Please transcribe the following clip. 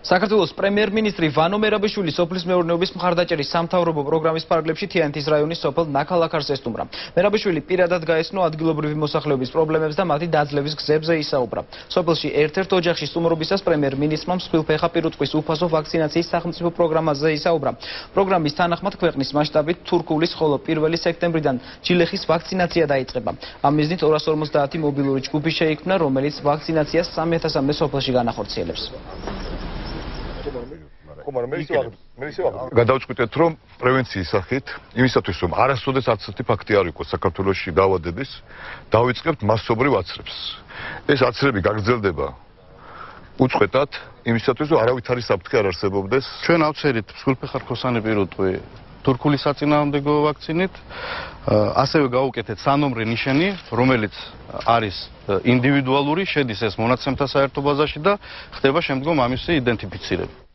საქართველოს პრემიერ-მინისტრი ვანო მერაბიშვილი სოფლის მეურნეობის მხარდაჭერის სამთავრობო პროგრამის ფარგლებში თიანეთის რაიონის სოფელ ნაქალაქარს ესტუმრა. მერაბიშვილი პირადად გაესწრო ადგილობრივი მოსახლეობის პრობლემებს და მათი დაძლევის გზებზე ისაუბრა. სოფელში ერთ-ერთ ოჯახში სტუმრობისას პრემიერ-მინისტრმა მსხვილფეხა პირუტყვის უფასო ვაქცინაციის სახელმწიფო პროგრამაზე ისაუბრა. პროგრამის თანახმად ქვეყნის მასშტაბით თურქულის ხოლო 1 სექტემბრიდან ჯილეხის ვაქცინაცია დაიწყება. ამ მიზნით 250 მობილური ჯგუფი შეიქმნა, რომელიც ვაქცინაციას 3000-მდე სოფელში განახორციელებს. ხო, მაგრამ მე ისე ვაღებ, მე ისე გადავწყვიტეთ, რომ პრევენციის სახით, იმისათვის, რომ არასოდეს არც ერთი ფაქტი არ იყოს საქართველოსში დაავადების, დავიწყებთ მასობრივ აცრებს. ეს აცრები გაგრძელდება უწყვეტად, იმისათვის, რომ არავითარი საფრთხე არ არსებობდეს. ჩვენ ავცერით მსხვილფეხარქოსანი პირუტყვი თურქული საწინააღმდეგო ვაქცინით. ასევე გაუკეთეთ სანომრე ნიშანი, რომელიც არის ინდივიდუალური, შედის ეს მონაცემთა საერთო ბაზაში და ხდება შემდგომ ამისი იდენტიფიცირება.